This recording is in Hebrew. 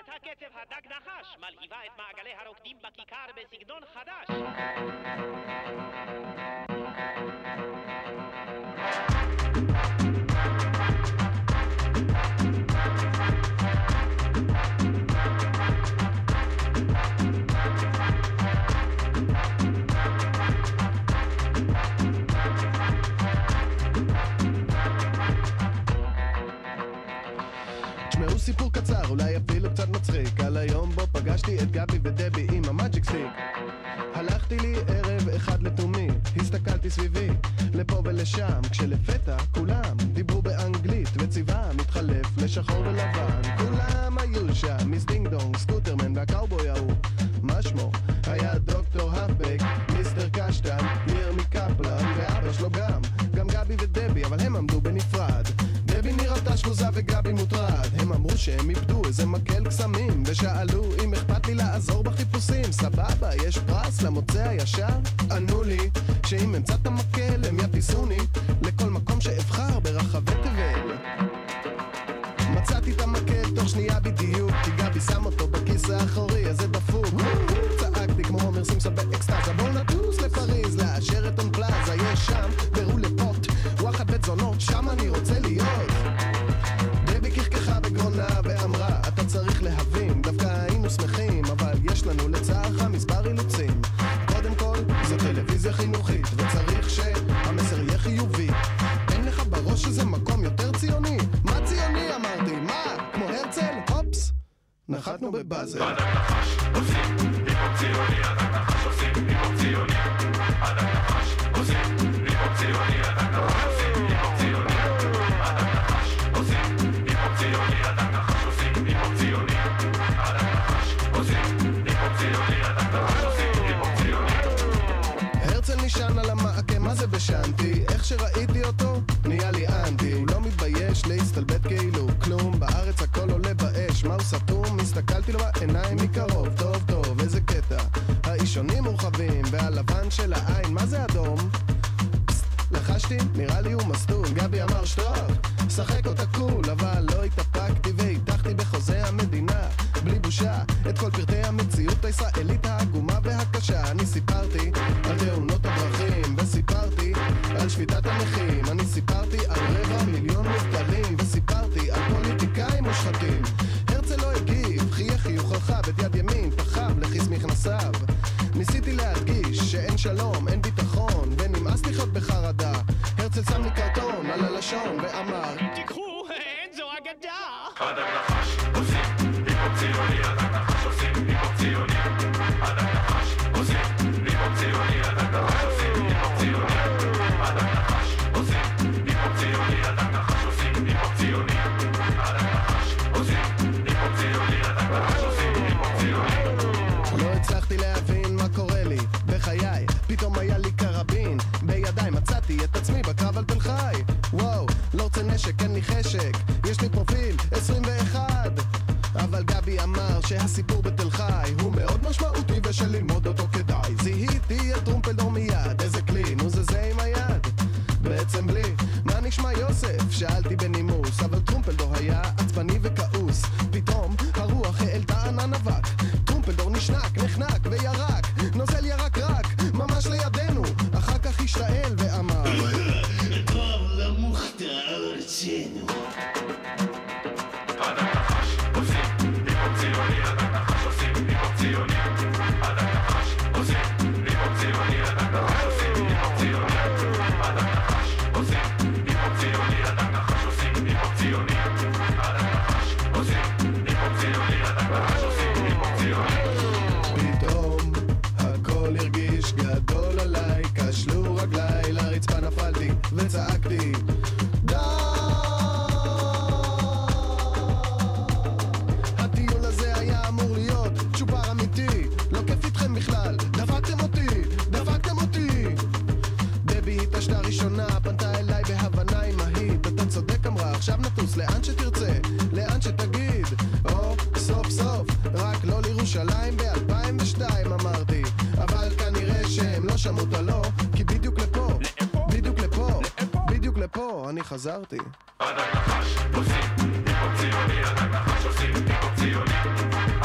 את הקצב הדג נחש, מלהיבה את מעגלי הרוקדים בכיכר בסגנון חדש. תשמעו סיפור קצר, אולי אפילו קצת מצחיק. על היום בו פגשתי את גבי ודבי עם ה magic stick. הלכתי לי ערב אחד לתומי, הסתכלתי סביבי, לפה ולשם. כשלפתע כולם דיברו באנגלית וצבעם התחלף לשחור ולבן. כולם היו שם, מיס דינג דונג, סקוטרמן והקאובוי ההוא. מה שמו? היה דוקטור שחוזה וגבי מוטרד. הם אמרו שהם איבדו איזה מקל קסמים ושאלו אם אכפת לי לעזור בחיפושים. סבבה, יש פרס למוצא הישר? ענו לי שאם אמצא את המקל הם יטיסוני לכל מקום שאבחר בבאזל נשען על המעקה, מה זה בשנתי? איך שראיתי אותו, נהיה לי אנטי הוא לא מתבייש להסתלבט כאילו כלום בארץ הכל עולה באש, מה הוא סתום? הסתכלתי לו בעיניים מקרוב, טוב טוב, איזה קטע האישונים מורחבים, והלבן של העין, מה זה אדום? פסט, לחשתי, נראה לי הוא מסטול גבי אמר שטרק, שחק את יד ימין, פחם לכיס מכנסיו. ניסיתי להדגיש שאין שלום, אין ביטחון ונמאס לחיות בחרדה. הרצל שם לי קרטון על הלשון ואמר תיקחו, אין זו אגדה! לא נשק, אין לי חשק. יש לי פרופיל 21 אבל גבי אמר שהסיפור בתל חי הוא מאוד משמעותי ושללמוד אותו כדאי. זיהיתי את טרומפלדור מיד איזה כלי, נו זה זה עם היד. בעצם בלי מה נשמע יוסף? שאלתי בנימוס אבל טרומפלדור היה עצבני וכעוס continua. חזרתי. עד הנחש עושים היפופציוני, עד הנחש עושים היפופציוני